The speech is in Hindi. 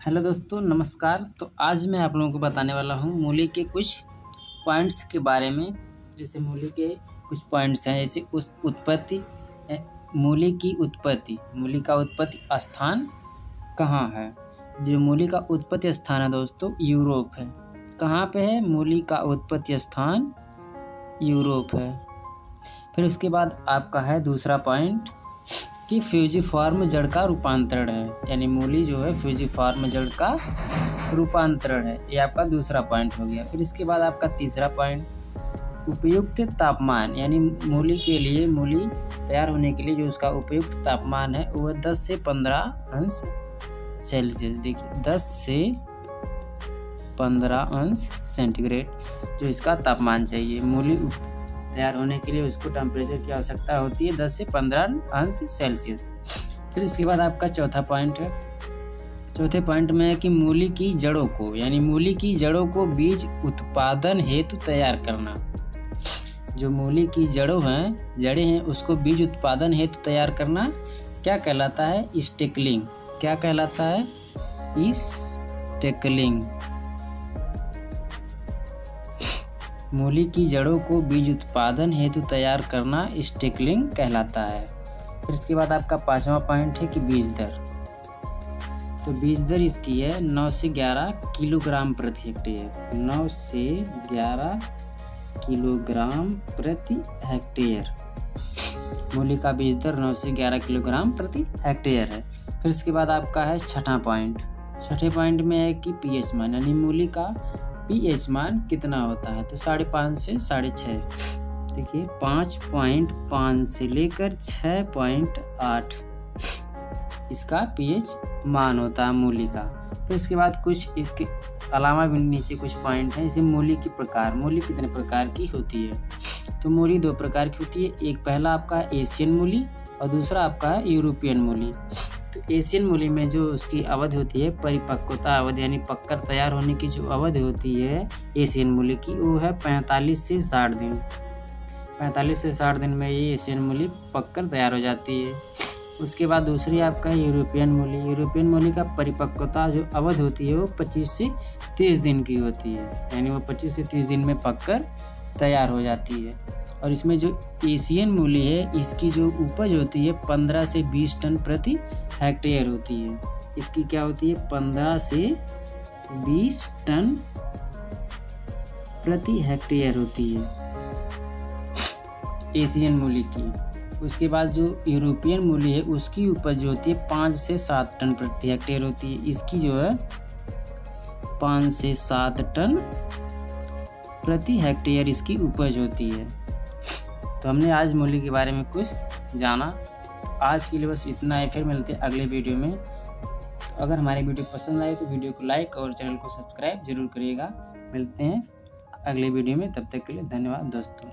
हेलो दोस्तों, नमस्कार। तो आज मैं आप लोगों को बताने वाला हूँ मूली के कुछ पॉइंट्स के बारे में। जैसे मूली के कुछ पॉइंट्स हैं, जैसे उस उत्पत्ति मूली की उत्पत्ति। मूली का उत्पत्ति स्थान कहाँ है? जो मूली का उत्पत्ति स्थान है दोस्तों, यूरोप है। कहाँ पे है? मूली का उत्पत्ति स्थान यूरोप है। फिर उसके बाद आपका है दूसरा पॉइंट कि फ्यूजीफॉर्म जड़ का रूपांतरण है। यानी मूली जो है फ्यूजी फ्यूजीफॉर्म जड़ का रूपांतरण है। ये आपका दूसरा पॉइंट हो गया। फिर इसके बाद आपका तीसरा पॉइंट उपयुक्त तापमान। यानी मूली के लिए, मूली तैयार होने के लिए जो उसका उपयुक्त तापमान है वह 10 से 15 अंश सेल्सियस। देखिए 10 से 15 अंश सेंटीग्रेड जो इसका तापमान चाहिए। मूली तैयार होने के लिए उसको टेम्परेचर की आवश्यकता होती है दस से पंद्रह अंश सेल्सियस फिर इसके बाद आपका चौथा पॉइंट है। चौथे पॉइंट में है कि मूली की जड़ों को, यानी मूली की जड़ों को बीज उत्पादन हेतु तैयार करना। जो मूली की जड़ों हैं, जड़ें हैं, उसको बीज उत्पादन हेतु तैयार करना, क्या कहलाता है? स्टेकलिंग क्या कहलाता है? स्टेकलिंग मूली की जड़ों को बीज उत्पादन हेतु तैयार करना स्टेकलिंग कहलाता है। फिर इसके बाद आपका पाँचवा पॉइंट है कि बीज दर तो बीज दर इसकी है नौ से ग्यारह किलोग्राम प्रति हेक्टेयर। नौ से ग्यारह किलोग्राम प्रति हेक्टेयर। मूली का बीज दर नौ से ग्यारह किलोग्राम प्रति हेक्टेयर है। फिर इसके बाद आपका है छठा पॉइंट। छठे पॉइंट में है कि पीएच मान यानी मूली का पीएच मान कितना होता है? तो साढ़े पाँच से साढ़े छः देखिए, पाँच पॉइंट पाँच से लेकर छः पॉइंट आठ। इसका पीएच मान होता है मूली का। तो इसके बाद कुछ इसके अलावा भी नीचे कुछ पॉइंट हैं। जैसे मूली की प्रकार। मूली कितने प्रकार की होती है? तो मूली दो प्रकार की होती है। एक पहला आपका एशियन मूली और दूसरा आपका यूरोपियन मूली। तो एशियन मूली में जो उसकी अवधि होती है, परिपक्वता अवधि यानी पक्कर तैयार होने की जो अवधि होती है एशियन मूली की, वो है पैंतालीस से साठ दिन। पैंतालीस से साठ दिन में ये एशियन मूली पककर तैयार हो जाती है। उसके बाद दूसरी आपका यूरोपियन मूली। यूरोपियन मूली का परिपक्वता जो अवधि होती है, वो पच्चीस से तीस दिन की होती है। यानी वो पच्चीस से तीस दिन में पककर तैयार हो जाती है। और इसमें जो एशियन मूली है, इसकी जो उपज होती है पंद्रह से बीस टन प्रति हेक्टेयर होती है। इसकी क्या होती है? पंद्रह से बीस टन प्रति हेक्टेयर होती है एशियन मूली की। उसके बाद जो यूरोपियन मूली है, उसकी उपज जो होती है पाँच से सात टन प्रति हेक्टेयर होती है। इसकी जो है पाँच से सात टन प्रति हेक्टेयर इसकी उपज होती है। तो हमने आज मूली के बारे में कुछ जाना। आज के लिए बस इतना है, फिर मिलते हैं अगले वीडियो में। तो अगर हमारी वीडियो पसंद आए तो वीडियो को लाइक और चैनल को सब्सक्राइब ज़रूर करिएगा। मिलते हैं अगले वीडियो में, तब तक के लिए धन्यवाद दोस्तों।